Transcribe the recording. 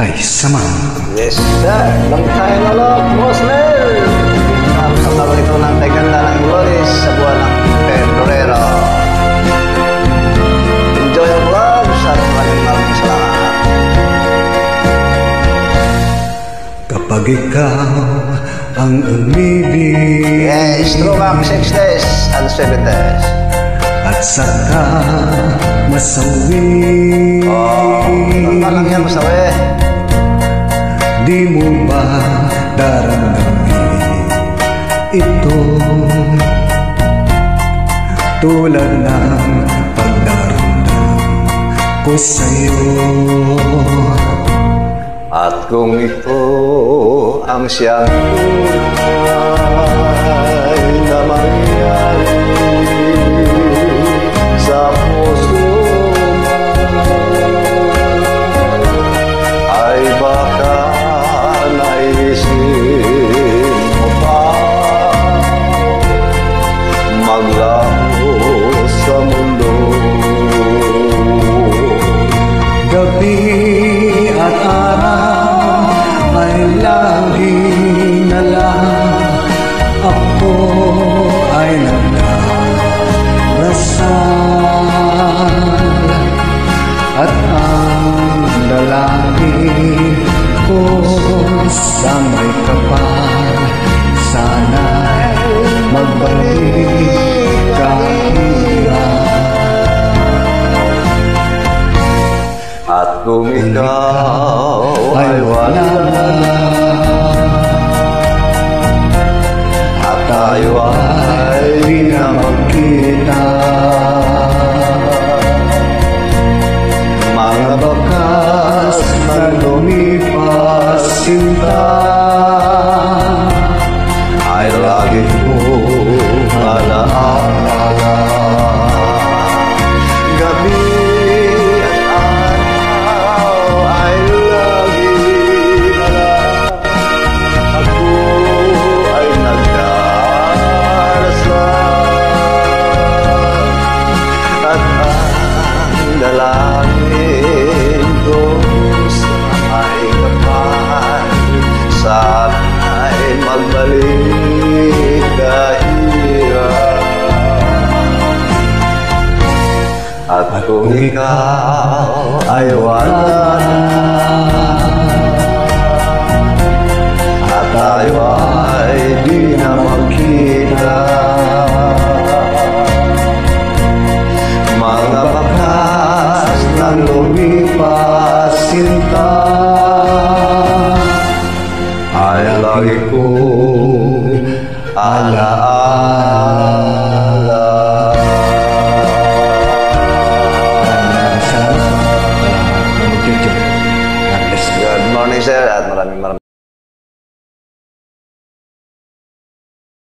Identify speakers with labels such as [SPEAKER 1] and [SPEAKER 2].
[SPEAKER 1] Ay, sama.
[SPEAKER 2] Yes, sir. Long time na lang, Boss Mel. Sa tawag ito ng Teganda ng Glories sa buwan ng. Enjoy your vlogs at maraming maraming salamat.
[SPEAKER 1] Kapag ikaw ang umibig
[SPEAKER 2] Yes, throwback 60s and 70s.
[SPEAKER 1] at saka masawi
[SPEAKER 2] Oh, normal lang yan, masawi.
[SPEAKER 1] Di mo ba daramdamin ito? Tulad ng pagdaramdam ko sa'yo.
[SPEAKER 2] At kung ito ang siyang
[SPEAKER 1] lalaki ko. Sa may kapal Sana'y magbalik
[SPEAKER 2] At kung ikaw ay wala Lagi ko alaala Gabi at araw ay lagi na lang Ako ay nagdarasal At ang dalangin kung ikaw ay wala. Na At tayo ay di na magkita. Mga bakas na lumipas sinta. Ay lagi kong alaala morning, sir, at maraming maraming